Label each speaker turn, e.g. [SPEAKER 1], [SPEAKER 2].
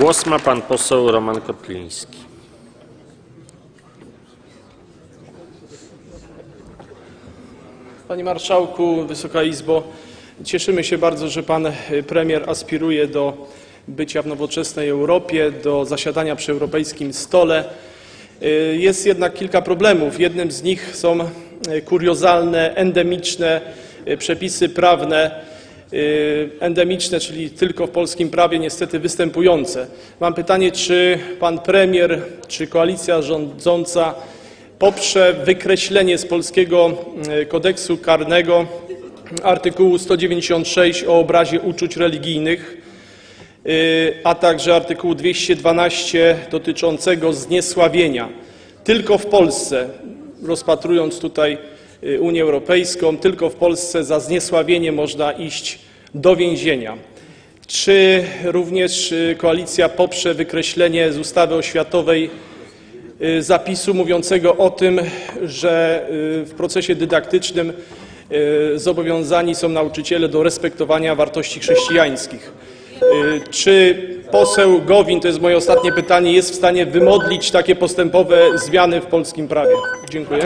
[SPEAKER 1] Głos ma pan poseł Roman Kotliński.
[SPEAKER 2] Panie Marszałku, Wysoka Izbo, cieszymy się bardzo, że Pan e, Premier aspiruje do bycia w nowoczesnej Europie, do zasiadania przy europejskim stole. E, Jest jednak kilka problemów. Jednym z nich są e, kuriozalne, endemiczne przepisy prawne, endemiczne, czyli tylko w polskim prawie niestety występujące. Mam pytanie, czy Pan Premier, czy koalicja rządząca poprze wykreślenie z polskiego e, kodeksu karnego artykułu 196 o obrazie uczuć religijnych, e, a także artykułu 212 dotyczącego zniesławienia. Tylko w Polsce, rozpatrując tutaj Unię Europejską, tylko w Polsce za zniesławienie można iść do więzienia. Czy również e, koalicja poprze wykreślenie z ustawy oświatowej y, zapisu mówiącego o tym, że y, w procesie dydaktycznym y, zobowiązani są nauczyciele do respektowania wartości chrześcijańskich. Y, Czy poseł Gowin, to jest moje ostatnie pytanie, jest w stanie wymodlić takie postępowe zmiany w polskim prawie? Dziękuję.